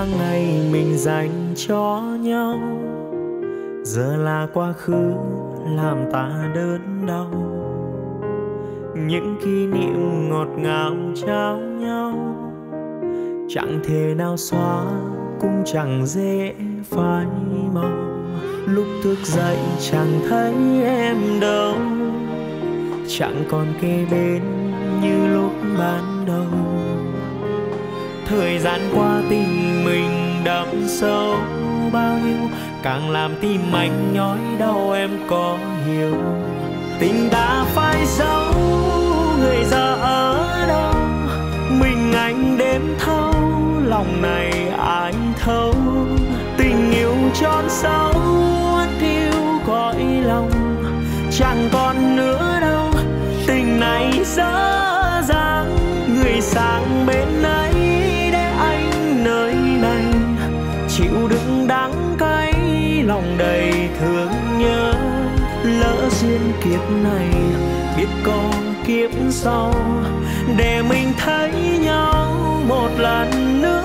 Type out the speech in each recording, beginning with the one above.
tháng ngày mình dành cho nhau. Giờ là quá khứ, làm ta đớn đau. Những kỷ niệm ngọt ngào trao nhau. Chẳng thể nào xóa, cũng chẳng dễ phai màu. Lúc thức dậy chẳng thấy em đâu. Chẳng còn kề bên như lúc ban đầu thời gian qua tình mình đậm sâu, bao nhiêu? Càng làm tim anh nhói đau, em có hiểu. Tình đã phai dấu, người giờ ở đâu? Mình anh đêm thâu lòng này ai thấu? Tình yêu tròn sâu yêu cõi lòng. Chẳng còn nữa đâu, tình này dở dang, người sang bên anh lòng đầy thương nhớ. Lỡ duyên kiếp này, biết có kiếp sau, để mình thấy nhau một lần nữa.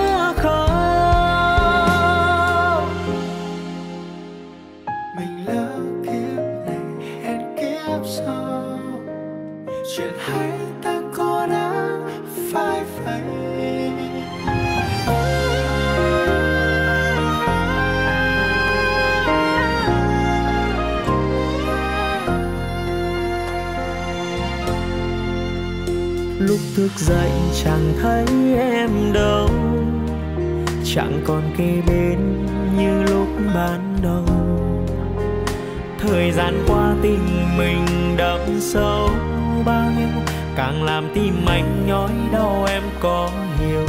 Thức dậy, chẳng thấy em đâu. Chẳng còn kề bên như lúc ban đầu. Thời gian qua tình mình đậm sâu. Bao nhiêu, càng làm tim anh nhói đau, em có hiểu.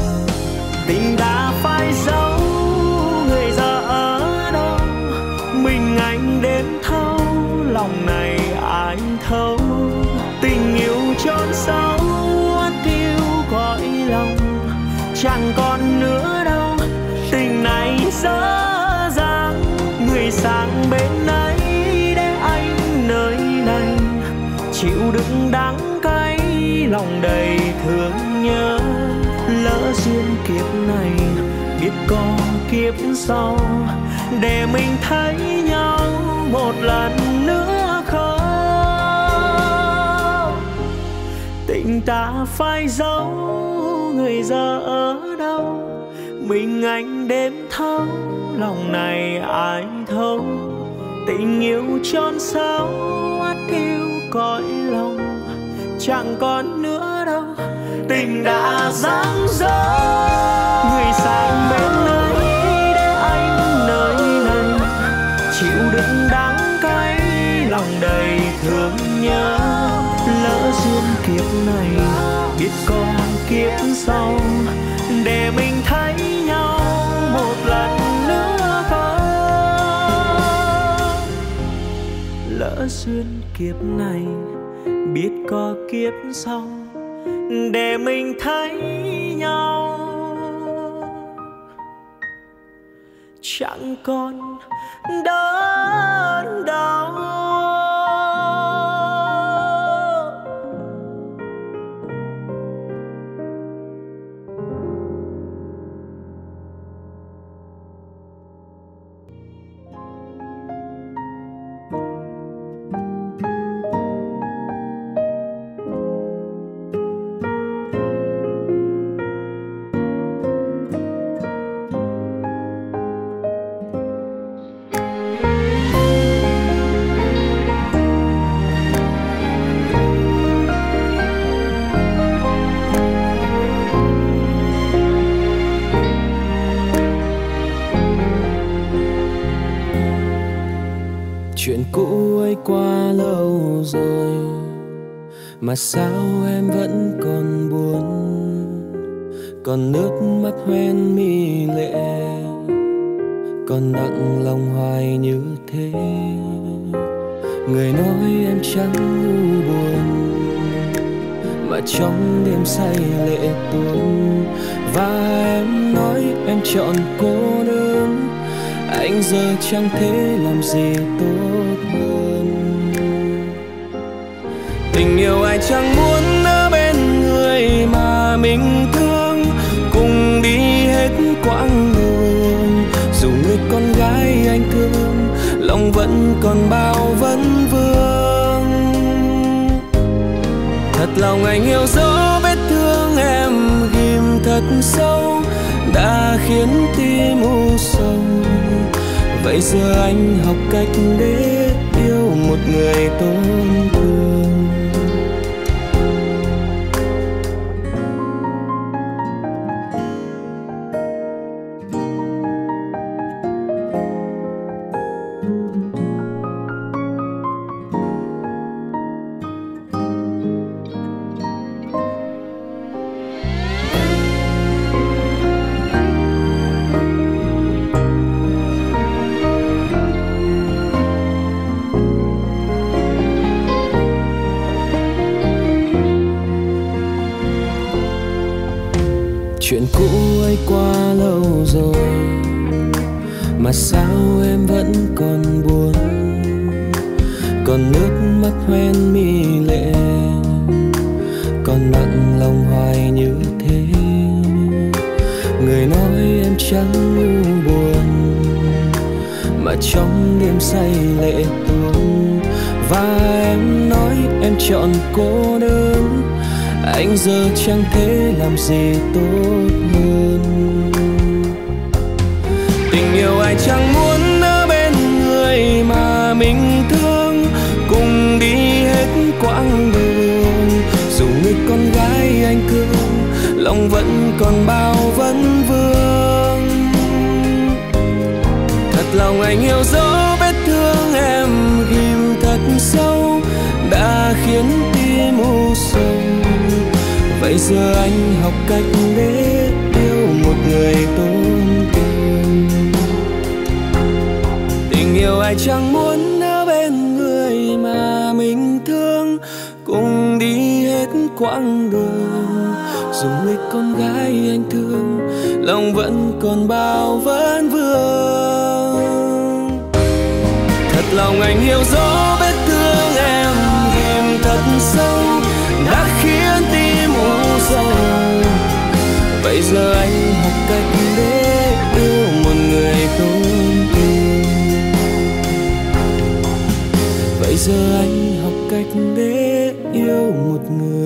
Tình đã phai dấu, người giờ ở đâu? Mình anh đến thâu lòng này ai thấu? Tình yêu chôn sâu. Chẳng còn nữa đâu. Tình này dở dang, người sang bên ấy để anh nơi này. Chịu đựng đắng cay, lòng đầy thương nhớ. Lỡ duyên kiếp này, biết có kiếp sau. Để mình thấy nhau một lần nữa không? Tình ta phải dấu người giờ mình anh đêm thâu lòng này ai thấu? Tình yêu tròn sâu át yêu cõi lòng? Chẳng còn nữa đâu, tình đã giáng dở. Người sang bên ấy để anh nơi này chịu đựng đắng cay, lòng đầy thương nhớ. Lỡ duyên kiếp này, biết con kiếp sau. Duyên kiếp này, biết có kiếp sau, để mình thấy nhau. Chẳng còn đớn đau. Mà sao em vẫn còn buồn? Còn nước mắt hoen mi lệ, còn nặng lòng hoài như thế. Người nói em chẳng ngu buồn, mà trong đêm say lệ tuôn. Và em nói em chọn cô đơn, anh giờ chẳng thể làm gì tốt. hơn tình yêu ai chẳng muốn ở bên người mà mình thương. Cùng đi hết quãng đường, dù người con gái anh thương, lòng vẫn còn bao vẫn vương. Thật lòng anh yêu rõ vết thương em ghim thật sâu, đã khiến tim u sầu. Vậy giờ anh học cách để yêu một người tôn quãng đường. Dùng lấy con gái anh thương, lòng vẫn còn bao vấn vương. Thật lòng anh hiểu rõ vết thương em em thật sâu, đã khiến tim u sầu. Vậy giờ anh học cách để yêu một người không vậy giờ anh học cách để yêu một người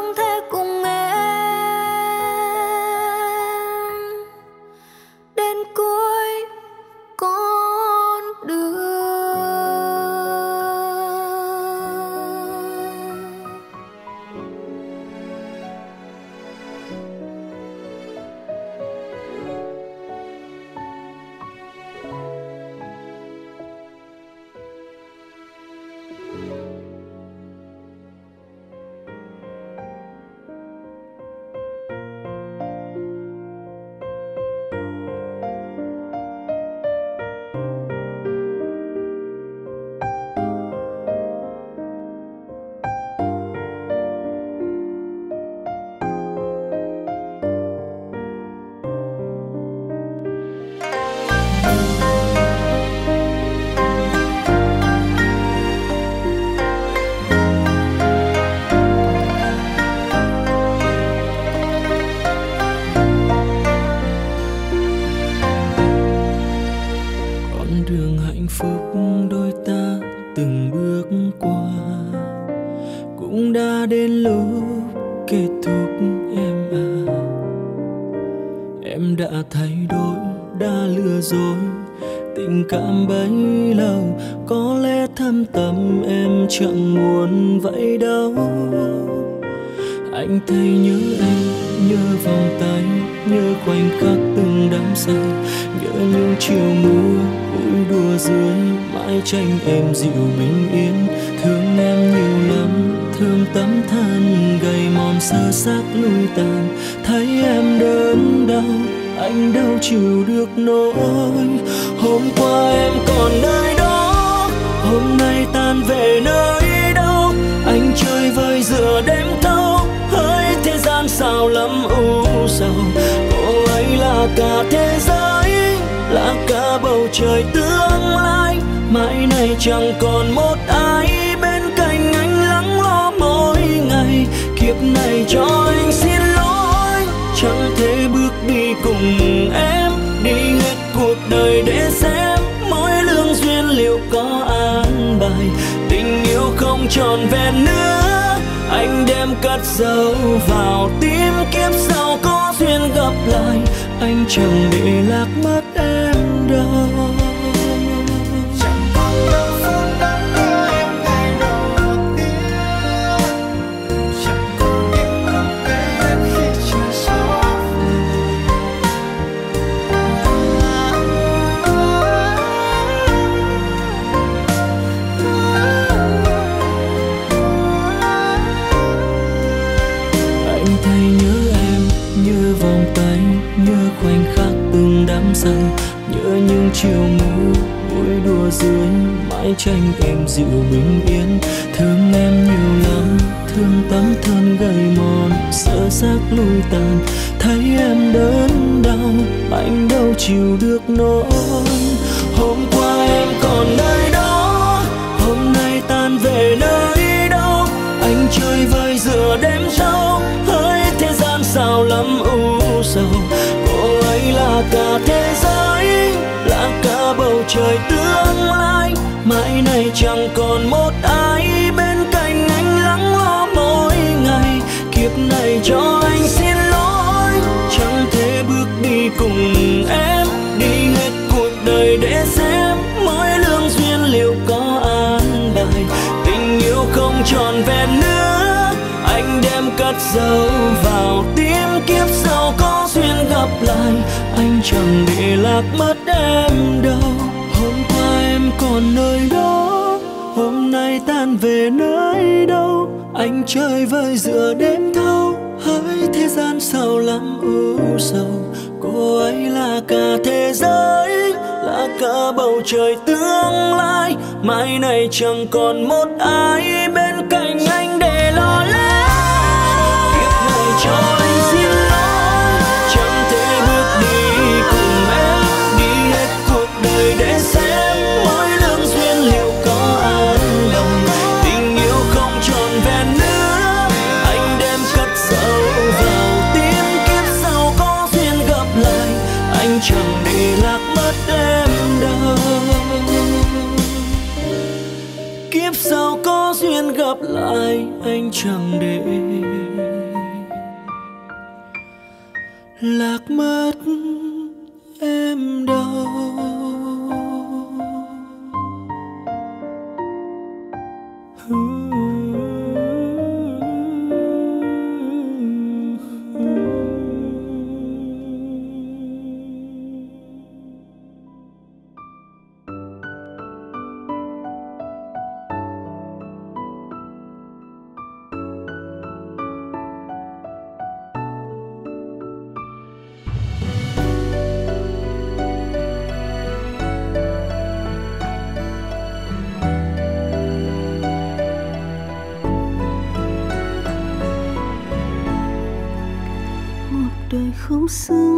chiều mưa tranh em dịu mình yêu chẳng còn một ai bên cạnh anh lắng lo mỗi ngày. Kiếp này cho anh xin lỗi. Chẳng thể bước đi cùng em. Đi hết cuộc đời để xem mỗi lương duyên liệu có an bài. Tình yêu không tròn vẹn nữa. Anh đem cất dấu vào tim. Kiếp sau có duyên gặp lại. Anh chẳng để lạc mất em đâu. Hôm qua em còn nơi đó về nơi đâu, anh chơi vơi giữa đêm thâu. Hỡi thế gian sao lắm ưu sầu, cô ấy là cả thế giới, là cả bầu trời tương lai. Mai này chẳng còn một ai Ooh. solução.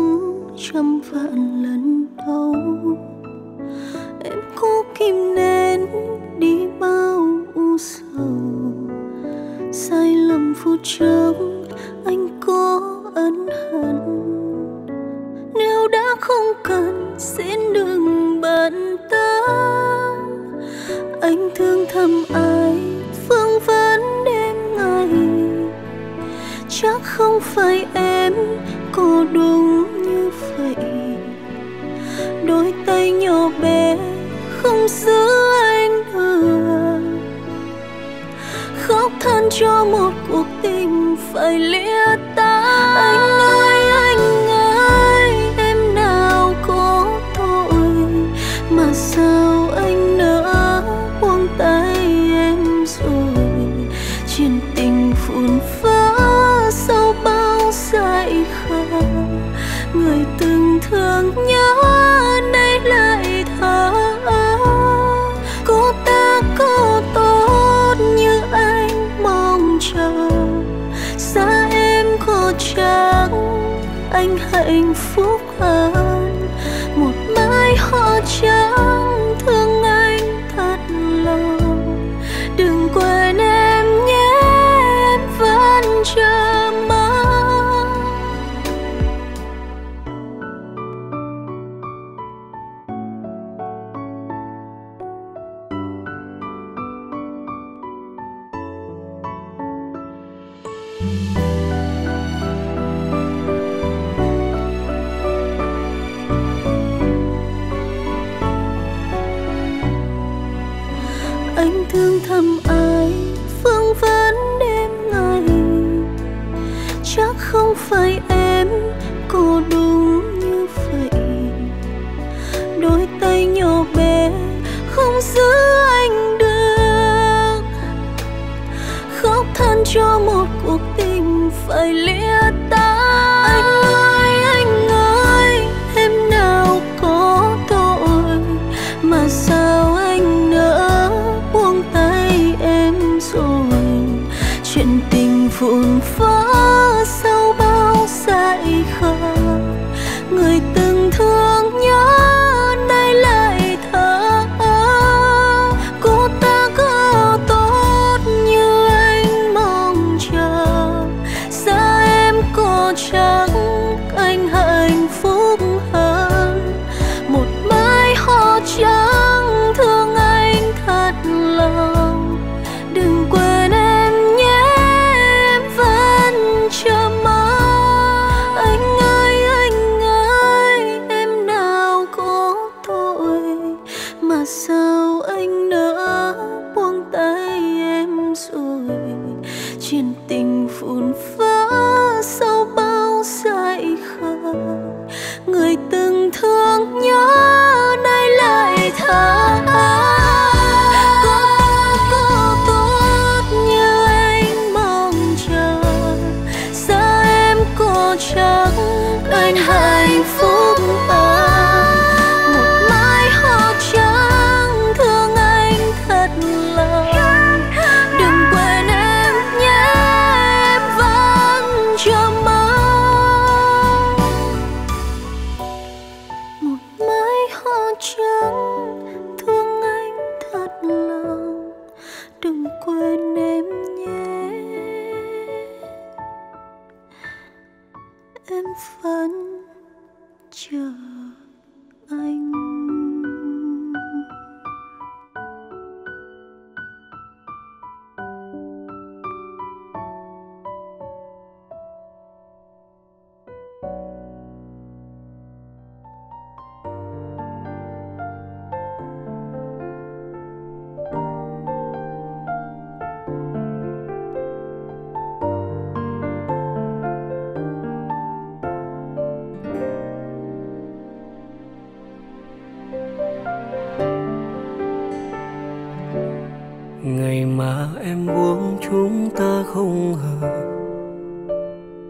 mà em buông chúng ta không hợp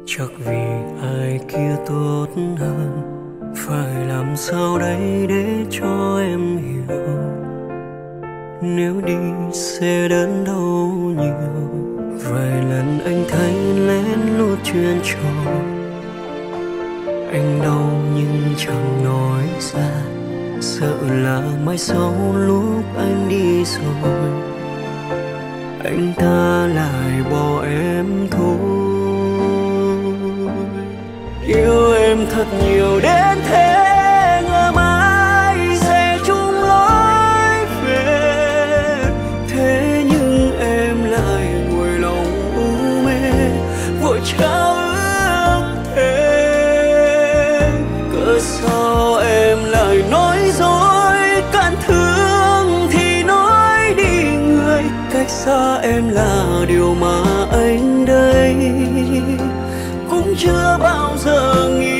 chắc vì ai kia tốt hơn, phải làm sao đây để cho em hiểu? Nếu đi sẽ đớn đau nhiều, vài lần anh thấy lén lút chuyện trò. Anh đau nhưng chẳng nói ra, sợ là mai sau lúc anh đi rồi anh ta lại bỏ em thôi. Yêu em thật nhiều đến thế. xa em là điều mà anh đây cũng chưa bao giờ nghĩ.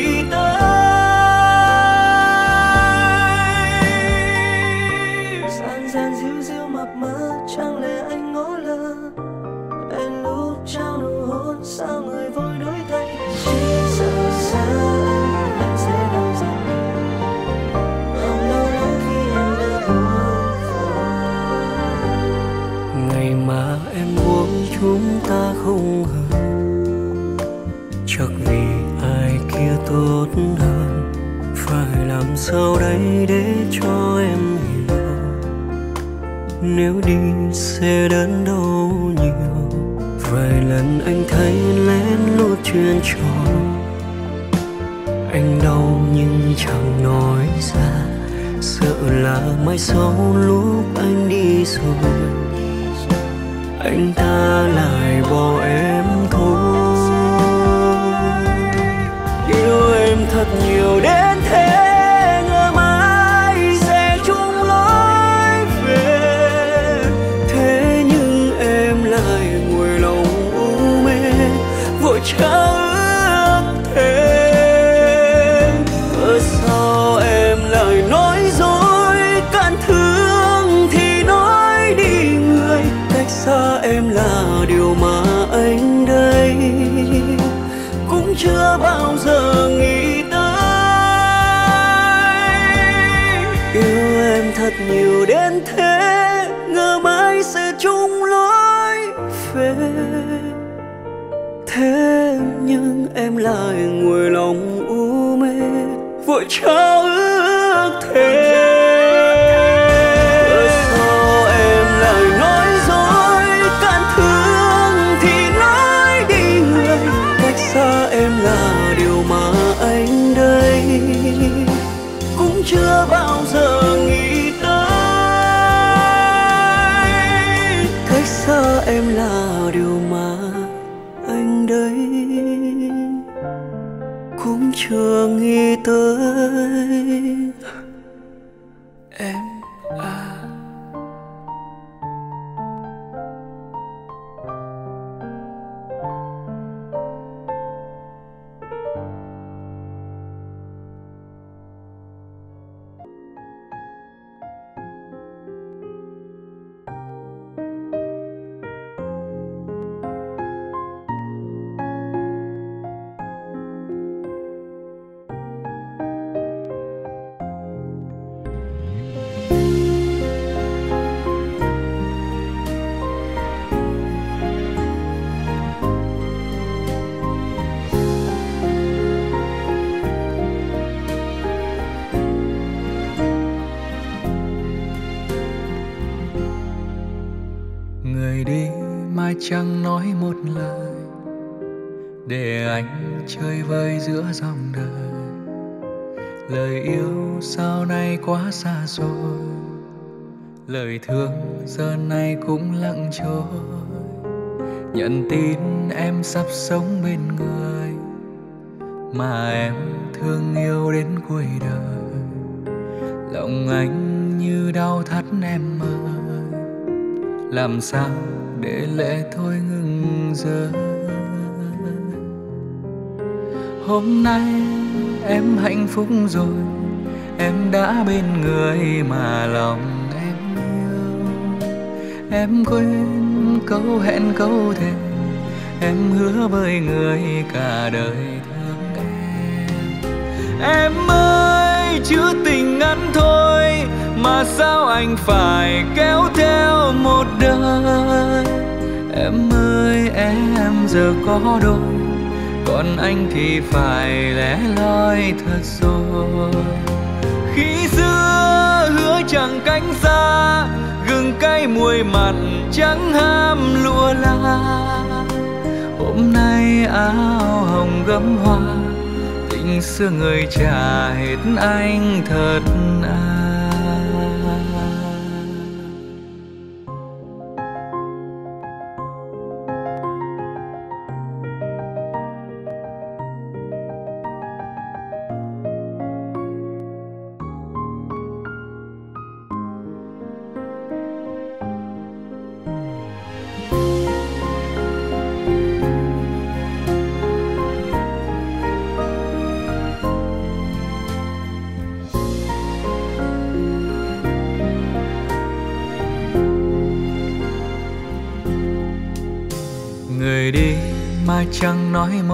nếu đi sẽ đớn đau nhiều. Vài lần anh thấy lén lút chuyện trò anh đau nhưng chẳng nói ra. Sợ là mai sau lúc anh đi rồi, anh ta lại bỏ chưa bao giờ nghĩ tới. Yêu em thật nhiều đến thế, ngờ mãi sẽ chung lối về thế nhưng em lại người lòng u mê, vội trao ước thế. Chơi vơi giữa dòng đời. Lời yêu sau này quá xa xôi lời thương giờ này cũng lặng trôi. Nhận tin em sắp sống bên người, mà em thương yêu đến cuối đời. Lòng anh như đau thắt em ơi. Làm sao để lệ thôi ngừng rơi? Hôm nay em hạnh phúc rồi, em đã bên người mà lòng em yêu. Em quên câu hẹn câu thề, em hứa với người cả đời thương em. Em ơi, chữ tình ngắn thôi, mà sao anh phải kéo theo một đời? Em ơi, em giờ có đôi còn anh thì phải lẻ loi thật rồi. Khi xưa hứa chẳng cánh xa, gừng cay muối mặn chẳng ham lụa la. Hôm nay áo hồng gấm hoa, tình xưa người trả hết anh thật à.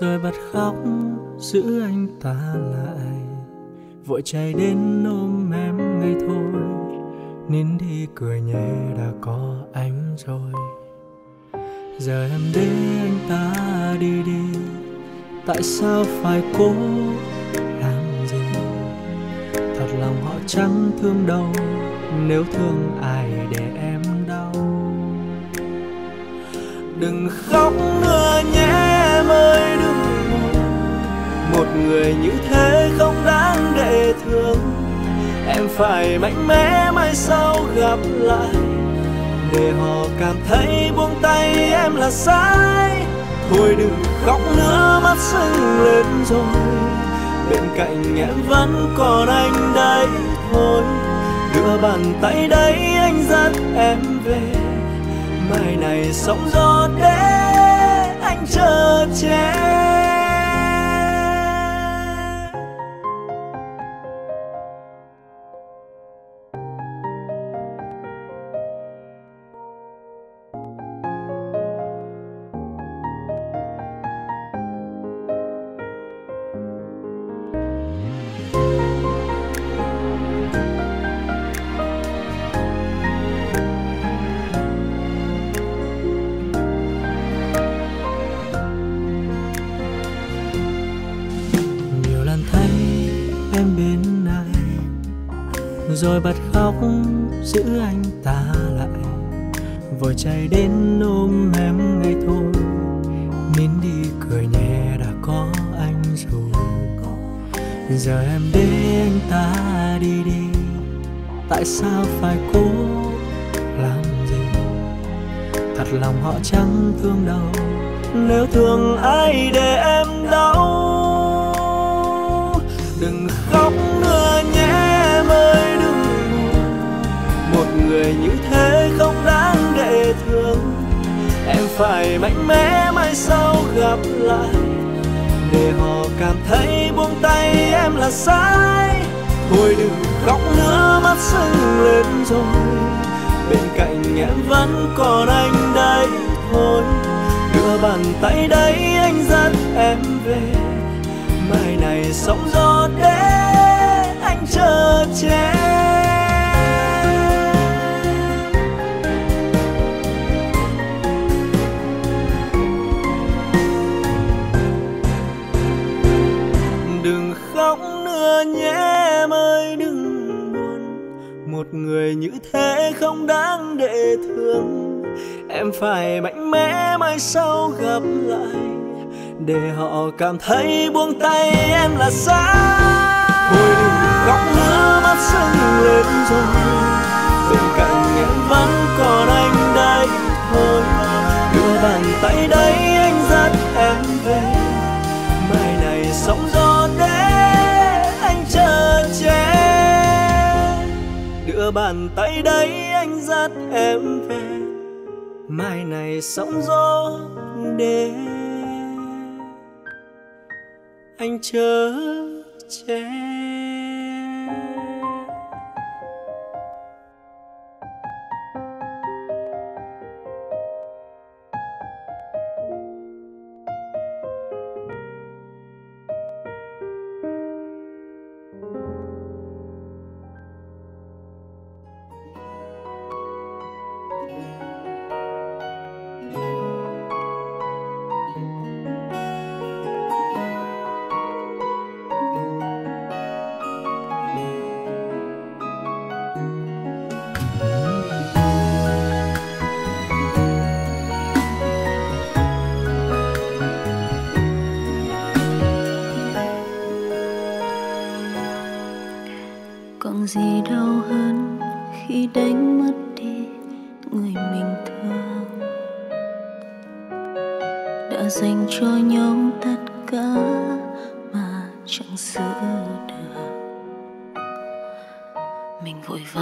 rồi bật khóc giữ anh ta lại. Vội chạy đến ôm em ngay thôi nên đi cười nhẹ đã có anh rồi. Giờ em để anh ta đi đi, tại sao phải cố làm gì? Thật lòng họ chẳng thương đâu, nếu thương ai để em đau. Đừng khóc nữa nhé em ơi một người như thế không đáng để thương. Em phải mạnh mẽ mai sau gặp lại. Để họ cảm thấy buông tay em là sai. Thôi đừng khóc nữa, mắt sưng lên rồi. Bên cạnh em vẫn còn anh đây thôi. Đưa bàn tay đấy anh dắt em về. Mai này sóng gió đến anh chờ che. Rồi bật khóc giữ anh ta lại. Vội chạy đến ôm em ngay thôi nín đi cười nhẹ đã có anh rồi. Giờ em để anh ta đi đi, tại sao phải cố làm gì? Thật lòng họ chẳng thương đâu, nếu thương ai để em đau? Đừng khóc nữa. Người như thế không đáng để thương. Em phải mạnh mẽ mai sau gặp lại. Để họ cảm thấy buông tay em là sai. Thôi đừng khóc nữa, mắt sưng lên rồi. Bên cạnh em vẫn còn anh đây thôi. Đưa bàn tay đấy anh dắt em về. Mai này sóng gió để anh chờ che một người như thế không đáng để thương. Em phải mạnh mẽ mai sau gặp lại để họ cảm thấy buông tay em là sai. Thôi đừng khóc nữa mắt sưng lên rồi. Bên cạnh em vẫn còn anh đây thôi. Đưa bàn tay đấy anh dắt em về mai này đưa bàn tay đấy anh dắt em về. Mai này sóng gió đến. Anh chờ che gì đau hơn khi đánh mất đi người mình thương? Đã dành cho nhau tất cả mà chẳng giữ được. Mình vội vã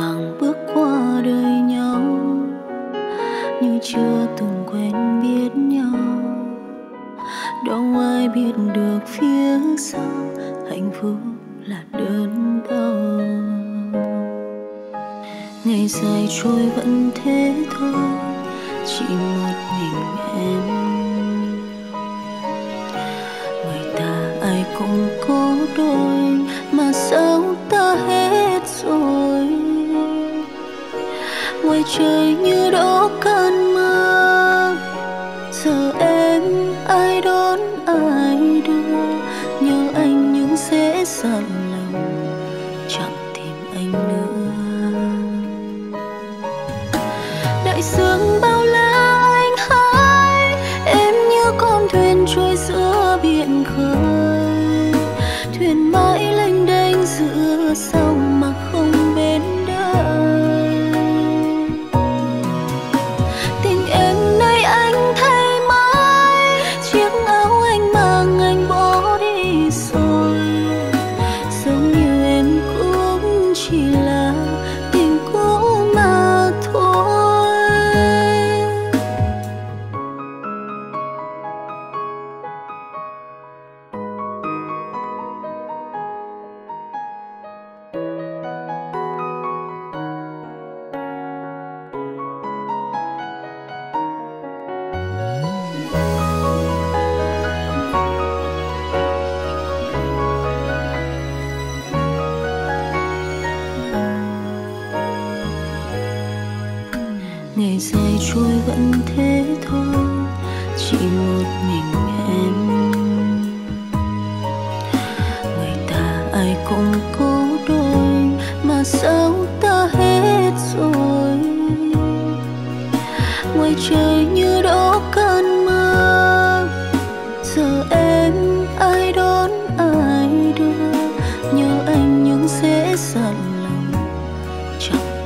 chẳng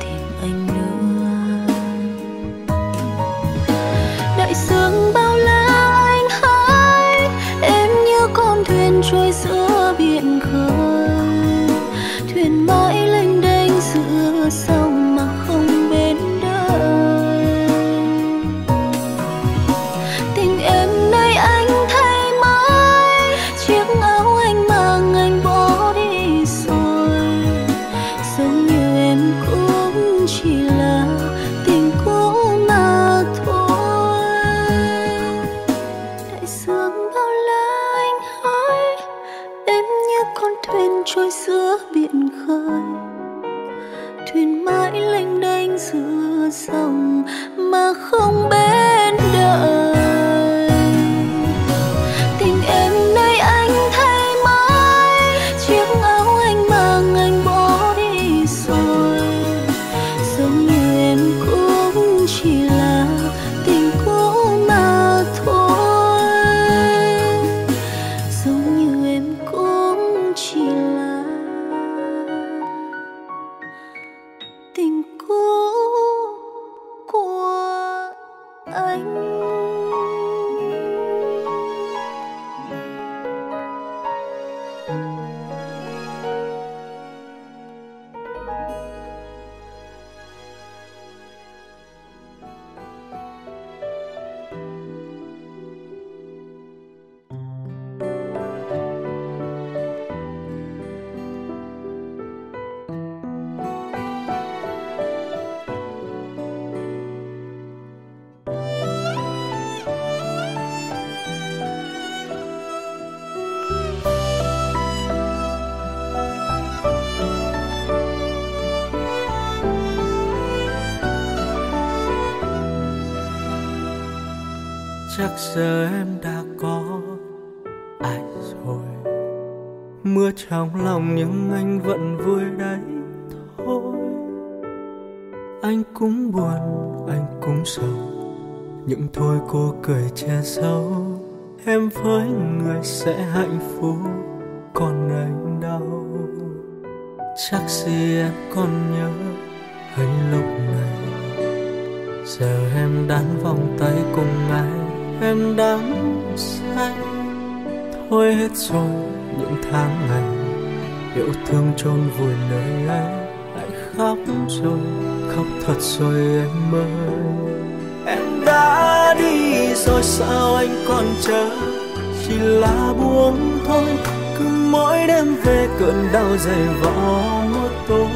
em đắm say. Thôi hết rồi, những tháng ngày, yêu thương chôn vùi nơi ấy lại khóc rồi, khóc thật rồi em ơi. Em đã đi rồi, sao anh còn chờ? Chỉ là buông thôi, cứ mỗi đêm về cơn đau dày vò một tối.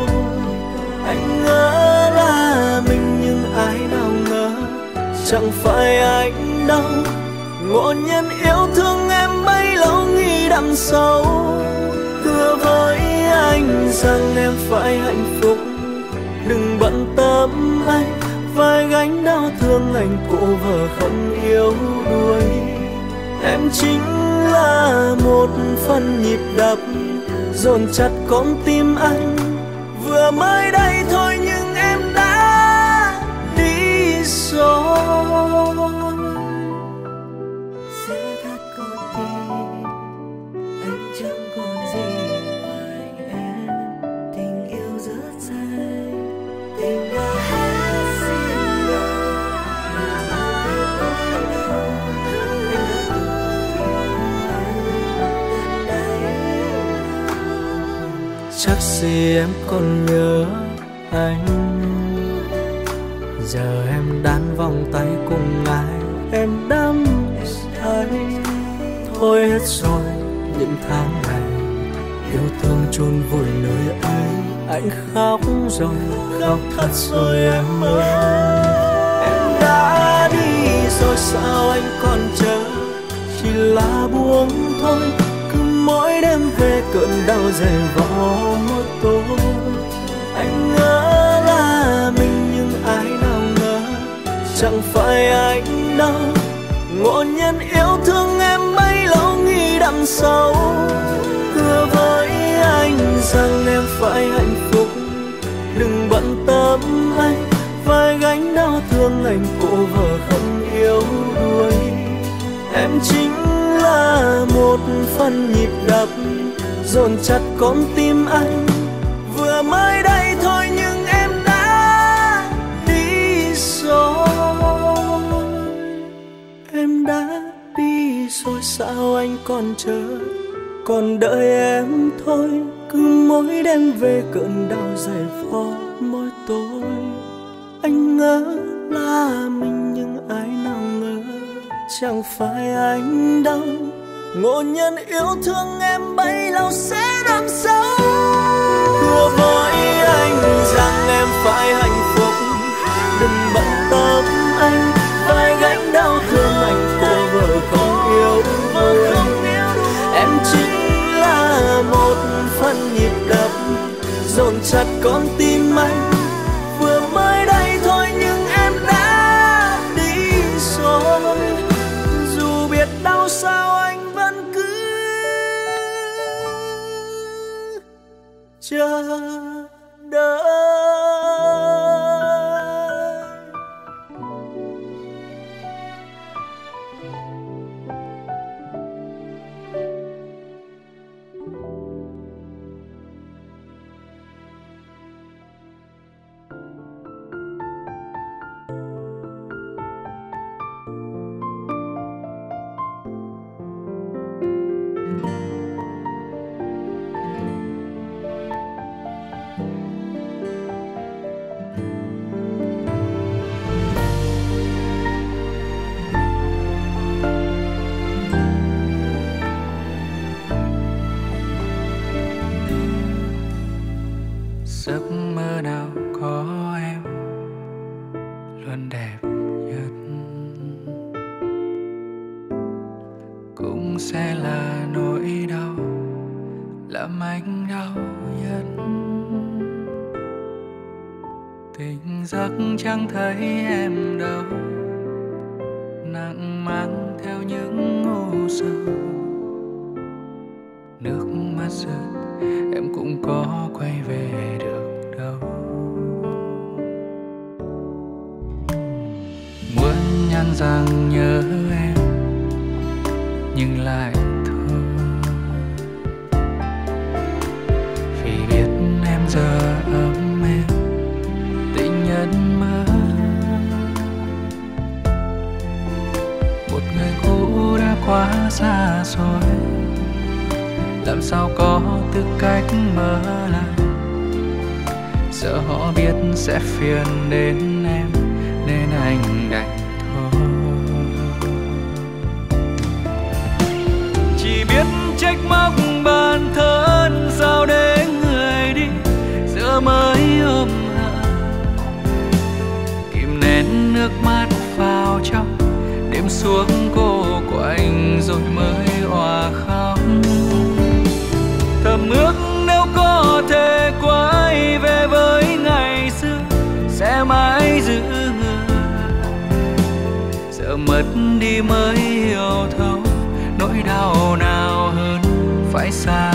Anh ngỡ là mình nhưng ai nào ngờ, chẳng phải anh đâu ngộ nhân yêu thương em bấy lâu nghĩ đằng sau. Thưa với anh rằng em phải hạnh phúc. Đừng bận tâm anh vai gánh đau thương anh cụ vợ không yêu đuối, em chính là một phần nhịp đập dồn chặt con tim anh. Vừa mới đây thôi nhưng em đã đi rồi. Gì em còn nhớ anh, giờ em đan vòng tay cùng ai? Em đắm say, thôi hết rồi, những tháng ngày. Yêu thương chôn vùi nơi ấy anh khóc rồi, khóc thật rồi em ơi. Em đã đi rồi, sao anh còn chờ? Chỉ là buông thôi mỗi đêm về cơn đau dày vò một tối. Anh ngỡ là mình nhưng ai nào ngờ, chẳng phải anh đâu. Ngộ nhân yêu thương em bấy lâu nghĩ đằng sau. Thưa với anh rằng em phải hạnh phúc. Đừng bận tâm anh, vai gánh đau thương anh, cô vợ không yêu đuối. Em chính ra một phần nhịp đập, dồn chặt con tim anh. Vừa mới đây thôi nhưng em đã đi rồi. Em đã đi rồi, sao anh còn chờ? Còn đợi em thôi, cứ mỗi đêm về cơn đau dày vò mỗi tối anh ngỡ là mình nhưng ai nào ngờ? Chẳng phải anh đâu ngộ nhân yêu thương em bấy lâu sẽ đắm sâu. Hứa với anh rằng em phải hạnh phúc. Đừng bận tâm anh, vai gánh đau thương anh, cô vợ không yêu đuối em chính là một phần nhịp đập, dồn chặt con tim anh. Chẳng thấy xuống cô của anh rồi mới hòa khóc. Thầm ước nếu có thể quay về với ngày xưa, sẽ mãi giữ người. Giờ mất đi mới hiểu thấu nỗi đau nào hơn, phải xa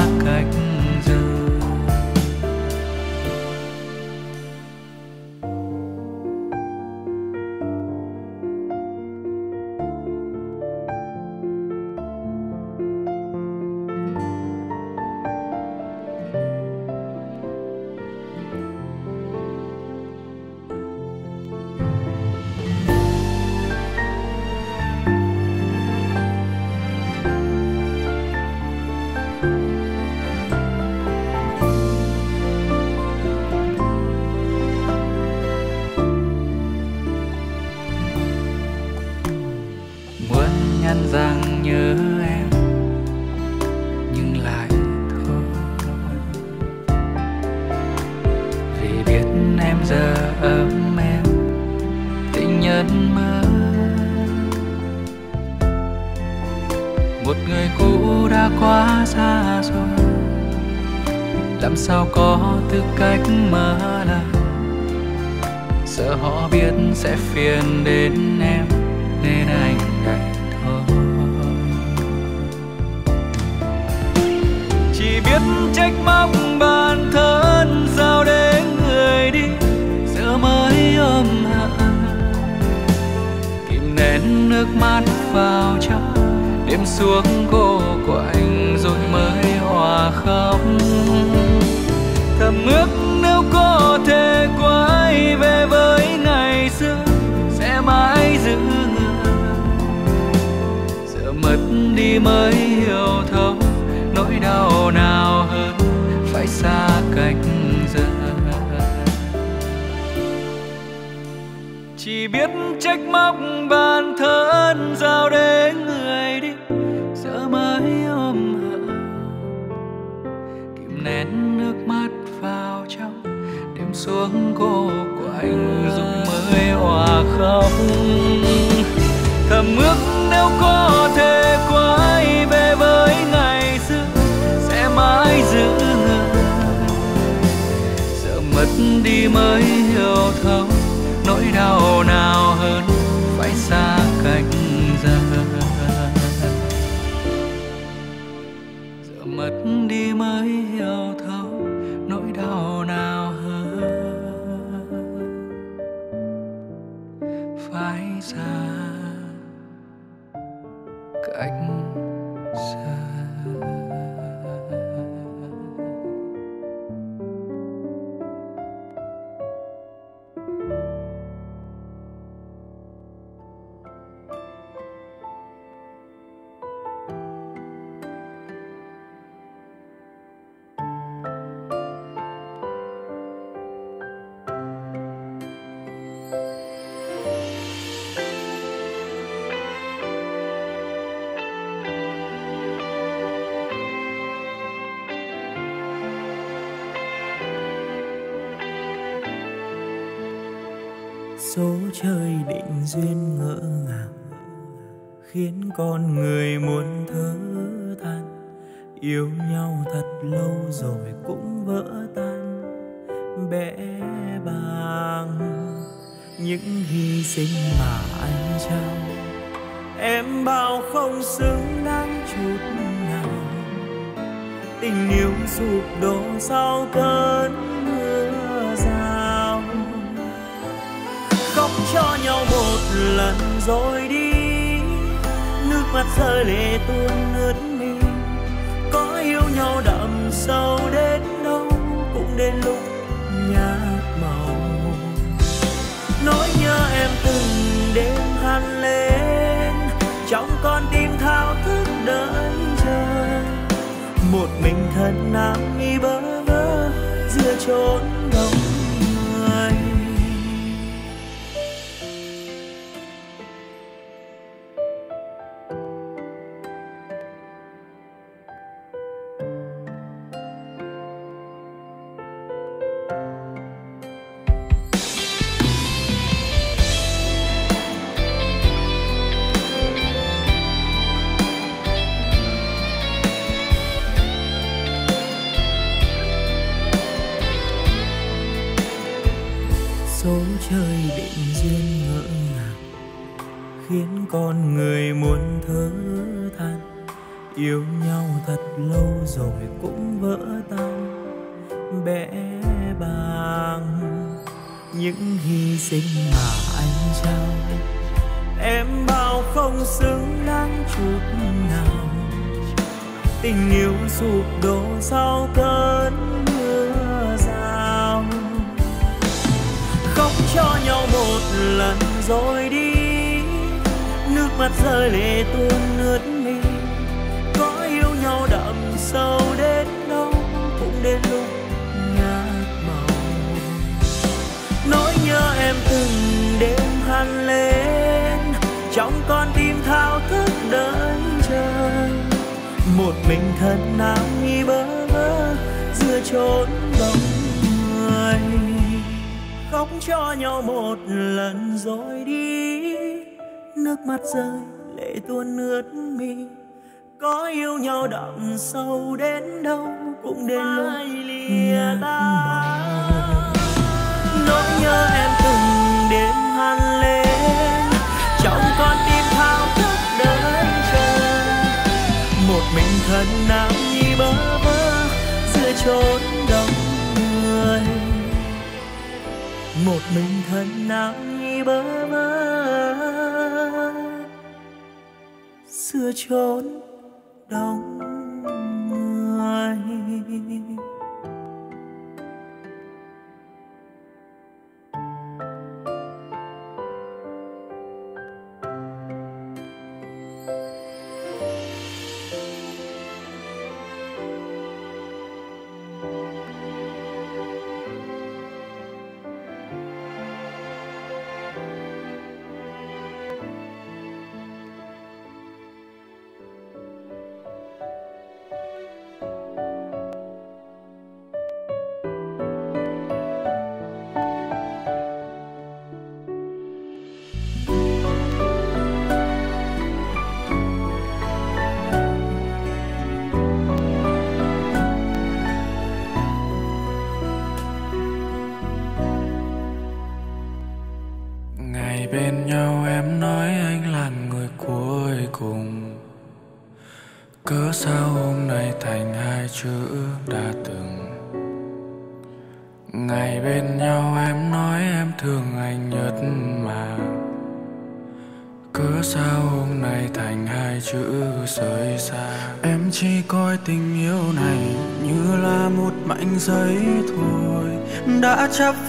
socorro. sụp đổ sau cơn mưa rào. Khóc cho nhau một lần rồi đi, nước mắt rơi lệ tuôn ướt thật nai bơ vơ giữa chốn đông người. Khóc cho nhau một lần rồi đi nước mắt rơi lệ tuôn ướt mi. Có yêu nhau đậm sâu đến đâu cũng đến lúc lìa ta? Nỗi nhớ em thần nào thân nhi bơ vơ giữa chốn đông người. Một mình thân nào nhi bơ vơ giữa chốn đông người.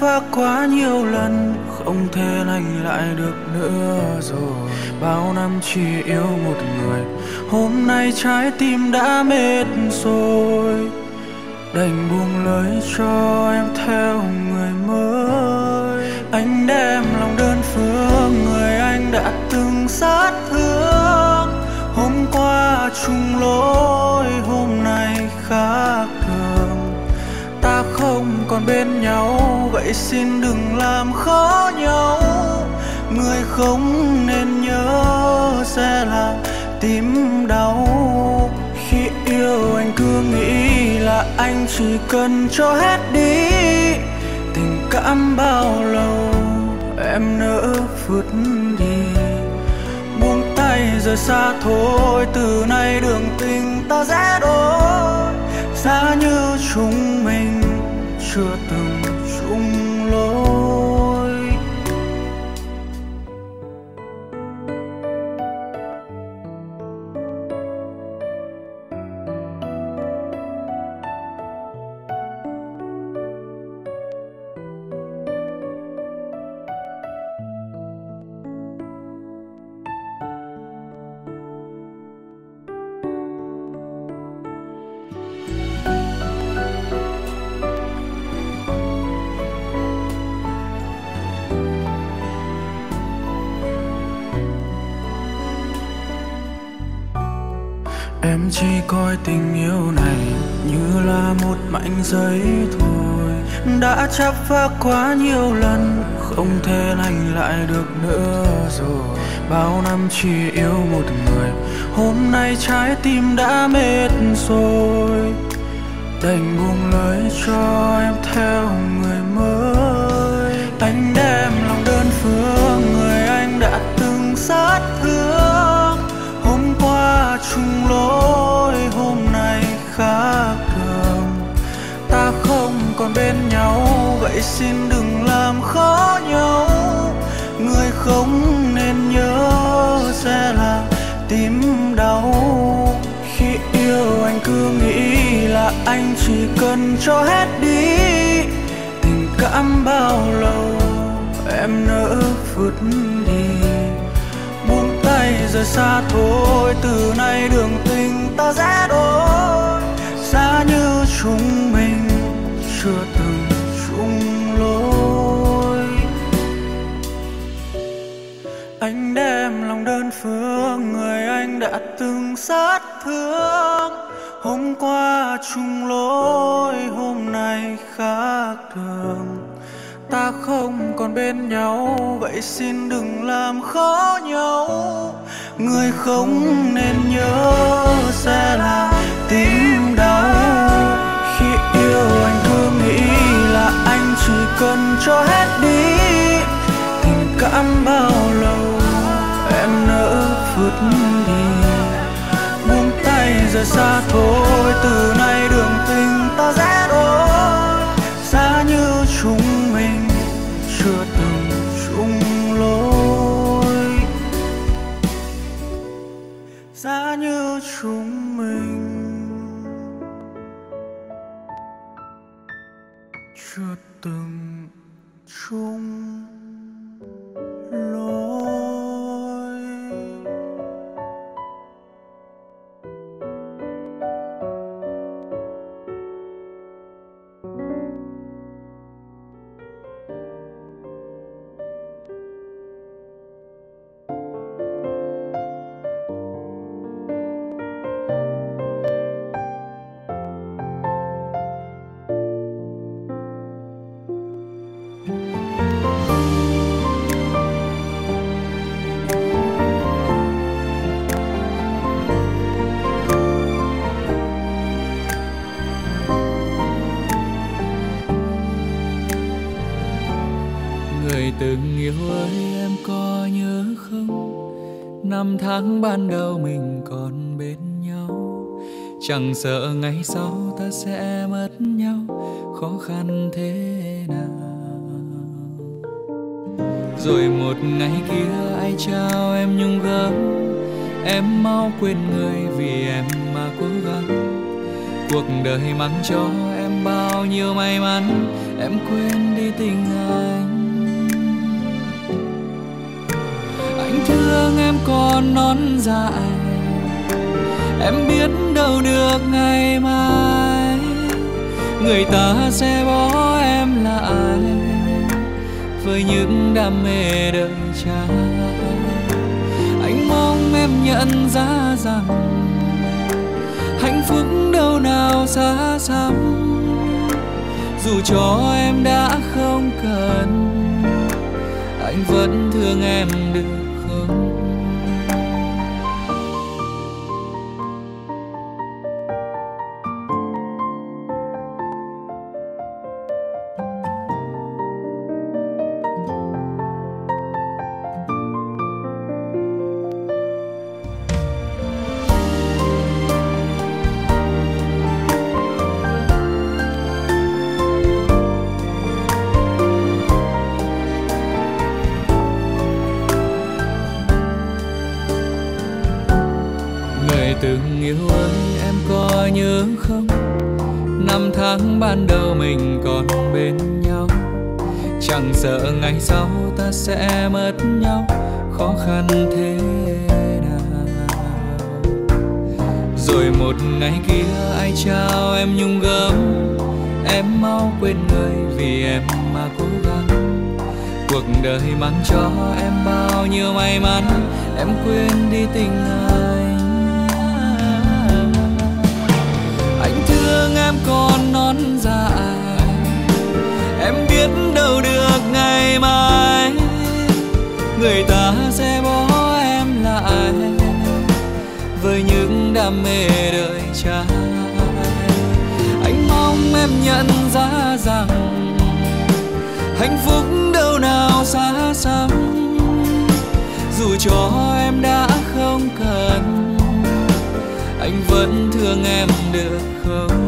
Vác quá nhiều lần, không thể lành lại được nữa rồi. Bao năm chỉ yêu một người, hôm nay trái tim đã mệt rồi. Đành buông lời cho em theo người mới. Anh đem lòng đơn phương, người anh đã từng sát thương. Hôm qua chung lối, hôm nay khác bên nhau, vậy xin đừng làm khó nhau. Người không nên nhớ sẽ làm tim đau. Khi yêu anh cứ nghĩ là anh chỉ cần cho hết đi. Tình cảm bao lâu em nỡ phút đi buông tay rời xa thôi, từ nay đường tình ta sẽ đôi. Xa như chúng mình chưa từng chấp phác quá nhiều lần, không thể lành lại được nữa rồi. Bao năm chỉ yêu một người, hôm nay trái tim đã mệt rồi. Đành buông lời cho em theo người mới. Xin đừng làm khó nhau. Người không nên nhớ sẽ là tim đau. Khi yêu anh cứ nghĩ là anh chỉ cần cho hết đi. Tình cảm bao lâu em nỡ phút đi. Buông tay rời xa thôi, từ nay đường tình ta sẽ đôi xa như chúng mình, trượt đơn phương, người anh đã từng sát thương. Hôm qua chung lối, hôm nay khác thường. Ta không còn bên nhau, vậy xin đừng làm khó nhau. Người không nên nhớ sẽ là tim đau. Khi yêu anh cứ nghĩ là anh chỉ cần cho hết đi. Tình cảm bao lâu phút đi. Buông tay rời xa thôi, từ nay đường tình ta rẽ đôi. Xa như chúng mình, chưa từng chung lối. Xa như chúng mình, chưa từng chung người yêu ơi em có nhớ không? Năm tháng ban đầu mình còn bên nhau. Chẳng sợ ngày sau ta sẽ mất nhau. Khó khăn thế nào? Rồi một ngày kia ai trao em nhung gấm em mau quên người vì em mà cố gắng. Cuộc đời mang cho em bao nhiêu may mắn? Em quên đi tình anh thương em còn non dại em biết đâu được ngày mai, người ta sẽ bỏ em lại với những đam mê đời trai anh mong em nhận ra rằng hạnh phúc đâu nào xa xăm. Dù cho em đã không cần, anh vẫn thương em được không em quên cần. Anh vẫn thương em được không?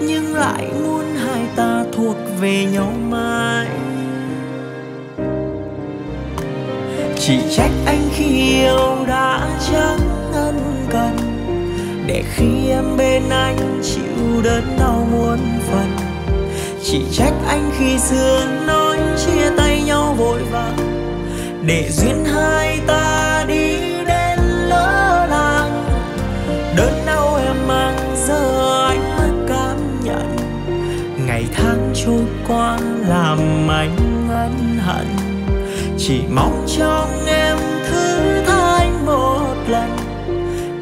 Nhưng lại muốn hai ta thuộc về nhau mãi. Chỉ trách anh khi yêu đã chẳng ân cần để khi em bên anh chịu đớn đau muôn phần. Chỉ trách anh khi xưa nói chia tay nhau vội vàng, để duyên hai ta đi anh ân hận. Chỉ mong trong em thứ tha một lần,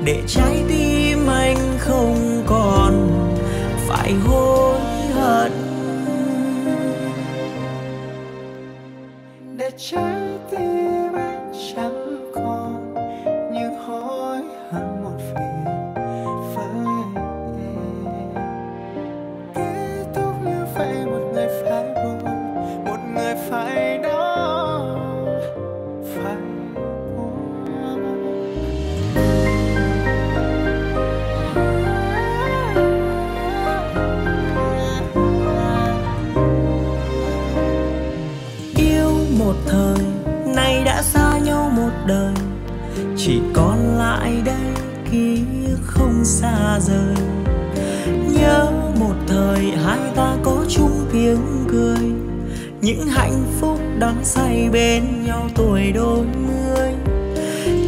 để trái tim anh không còn phải hôn xa rời. Nhớ một thời hai ta có chung tiếng cười. Những hạnh phúc đắm say bên nhau tuổi đôi mươi.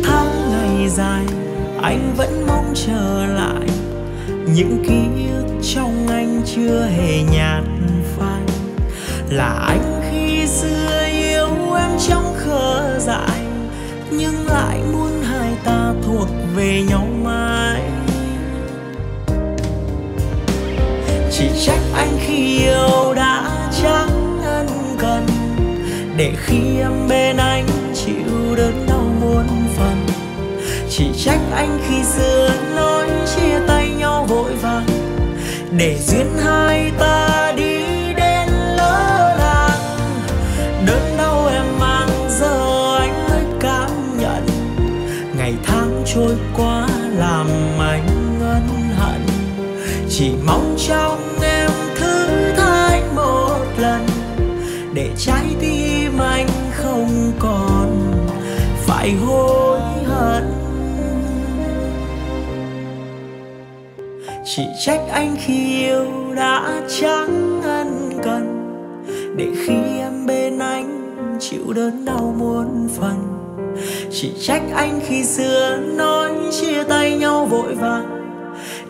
Tháng ngày dài, anh vẫn mong chờ lại. Những ký ức trong anh chưa hề nhạt phai. Là anh khi xưa yêu em trong khờ dại, nhưng lại muốn hai ta thuộc về nhau chỉ trách anh khi yêu đã chẳng ân cần để khi em bên anh chịu đớn đau muôn phần. Chỉ trách anh khi xưa nói chia tay nhau vội vàng. Để duyên hai ta đi đến lỡ làng. Đớn đau em mang giờ anh mới cảm nhận. Ngày tháng trôi qua làm anh ân hận. Chỉ mong trong trái tim anh không còn phải hối hận. Chỉ trách anh khi yêu đã chẳng ân cần, để khi em bên anh chịu đớn đau muôn phần. Chỉ trách anh khi xưa nói chia tay nhau vội vàng,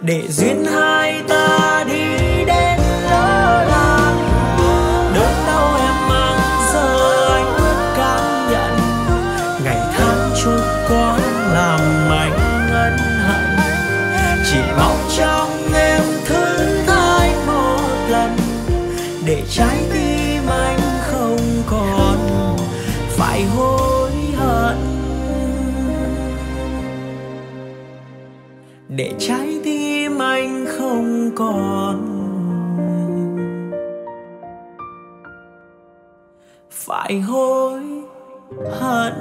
để duyên hai ta đi đến để trái tim anh không còn. Phải hối hận.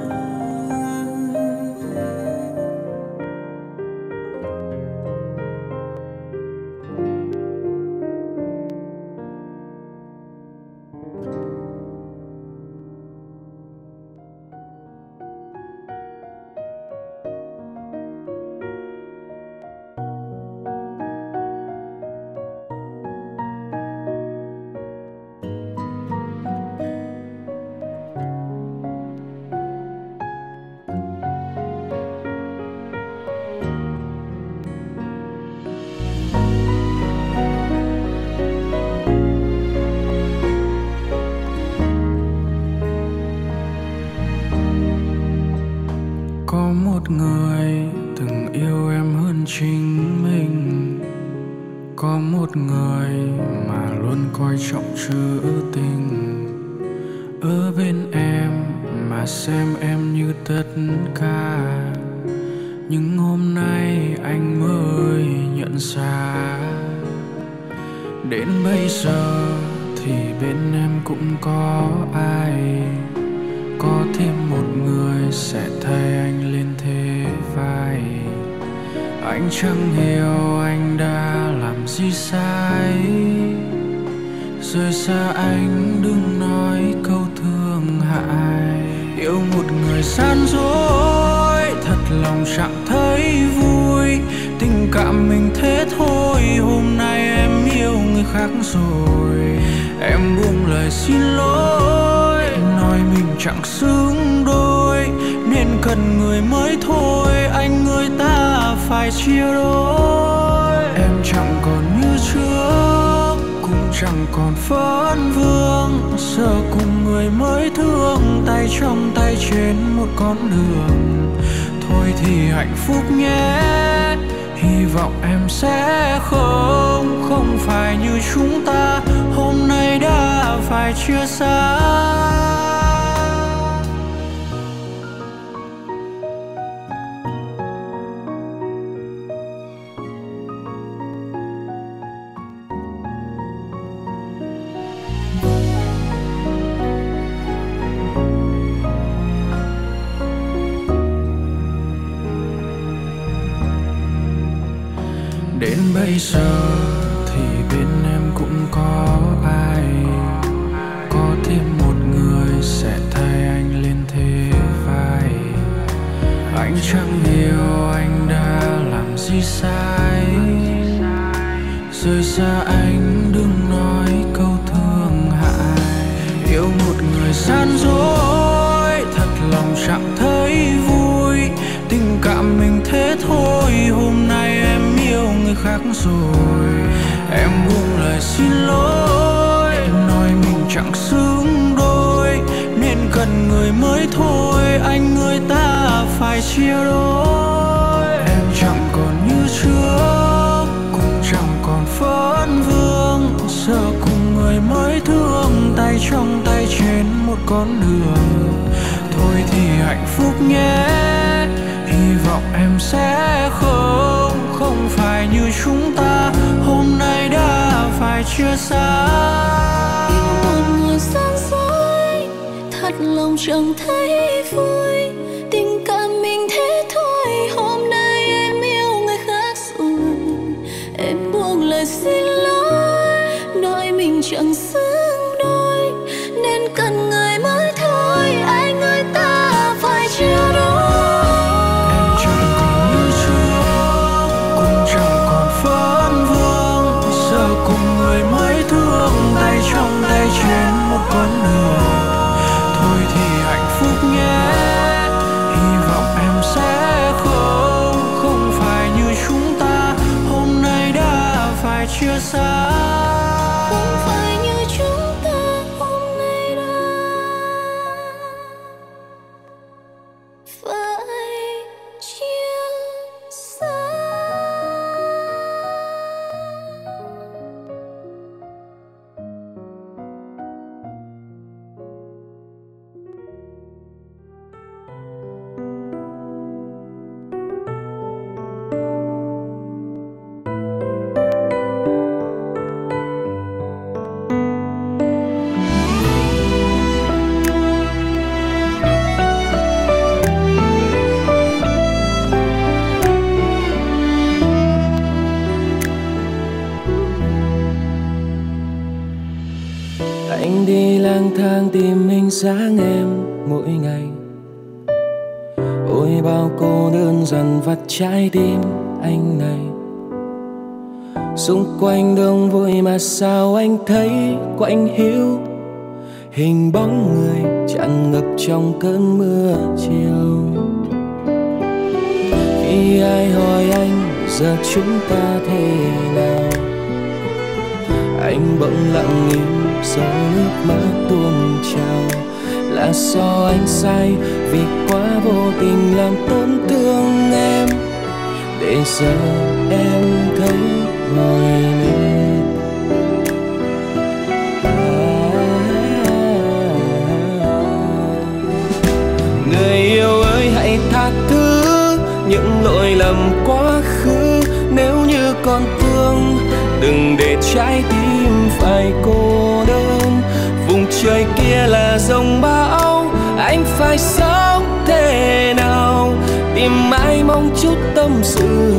tạm mình thế thôi. Hôm nay em yêu người khác rồi, em buông lời xin lỗi. Nói mình chẳng xứng đôi, nên cần người mới thôi. Anh người ta phải chia đôi. Em chẳng còn như trước, cũng chẳng còn phấn vương. Giờ cùng người mới thương, tay trong tay trên một con đường. Thôi thì hạnh phúc nhé vọng em sẽ không không phải như chúng ta. Hôm nay đã phải chia xa. quanh đông vui mà sao anh thấy quạnh hiu hình bóng người tràn ngập trong cơn mưa chiều. Khi ai hỏi anh, giờ chúng ta thế nào? Anh bỗng lặng im, giọt nước mắt tuôn trào. Là do anh sai vì quá vô tình làm tổn thương để giờ em thấy hoài mệt à. người yêu ơi, hãy tha thứ những lỗi lầm quá khứ. Nếu như còn thương, đừng để trái tim phải cô đơn. Vùng trời kia là dòng bão anh phải sống thế nào? Tìm mãi mong chút tâm sự,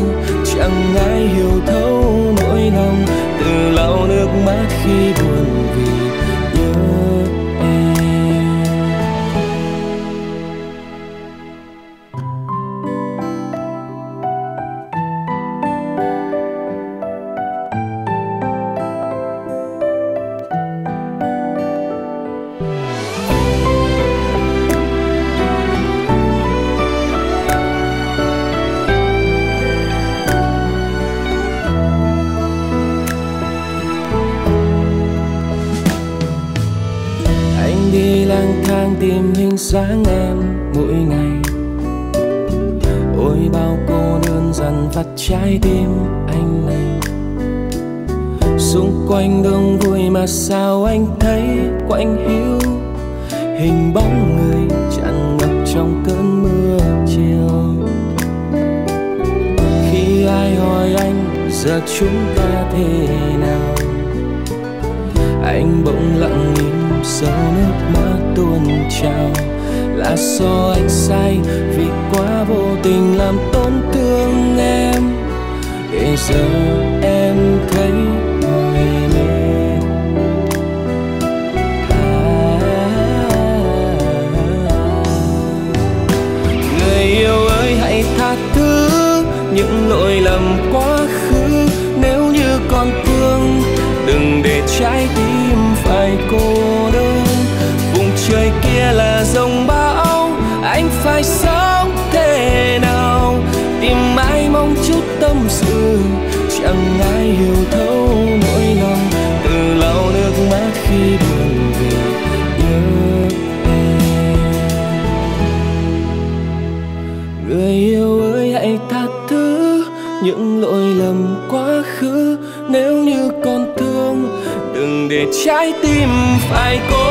chẳng ai hiểu thấu nỗi lòng. Từ lau nước mắt khi ánh sáng em mỗi ngày. Ôi, bao cô đơn dần vặt trái tim anh này xung quanh đông vui mà sao anh thấy quạnh hiu? Hình bóng người tràn ngập trong cơn mưa chiều. Khi ai hỏi anh, giờ chúng ta thế nào? Anh bỗng lặng im sau nước mắt tuôn trào. Là do anh sai vì quá vô tình làm tổn thương em. Để giờ em thấy mỏi mệt người yêu ơi, hãy tha thứ những lỗi lầm quá khứ. Nếu như còn thương, đừng để trái tim phải cô trời kia là dòng bão, anh phải sống thế nào? Tìm mãi mong chút tâm sự, chẳng ai hiểu thấu nỗi lòng. Từ lau nước mắt khi buồn vì nhớ em. Người yêu ơi, hãy tha thứ những lỗi lầm quá khứ. Nếu như còn thương, đừng để trái tim phải cô